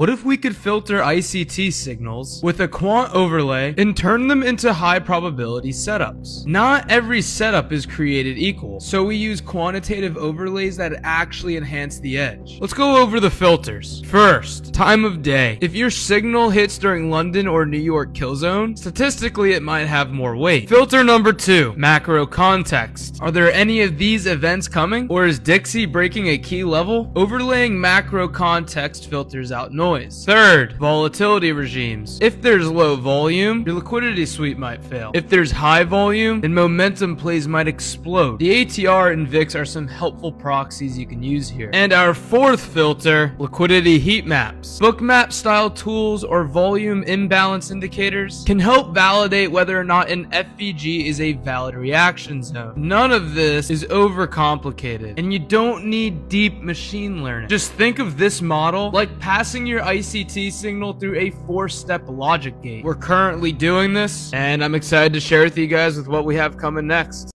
What if we could filter ICT signals with a quant overlay and turn them into high probability setups? Not every setup is created equal, so we use quantitative overlays that actually enhance the edge. Let's go over the filters. First, time of day. If your signal hits during London or New York kill zone, statistically it might have more weight. Filter number two, macro context. Are there any of these events coming? Or is Dixie breaking a key level? Overlaying macro context filters out noise noise. Third, volatility regimes. If there's low volume, your liquidity sweep might fail. If there's high volume, then momentum plays might explode. The ATR and VIX are some helpful proxies you can use here. And our fourth filter, liquidity heat maps. Bookmap style tools or volume imbalance indicators can help validate whether or not an FVG is a valid reaction zone. None of this is overcomplicated, and you don't need deep machine learning. Just think of this model like passing your your ICT signal through a four-step logic gate. We're currently doing this, and I'm excited to share with you guys with what we have coming next.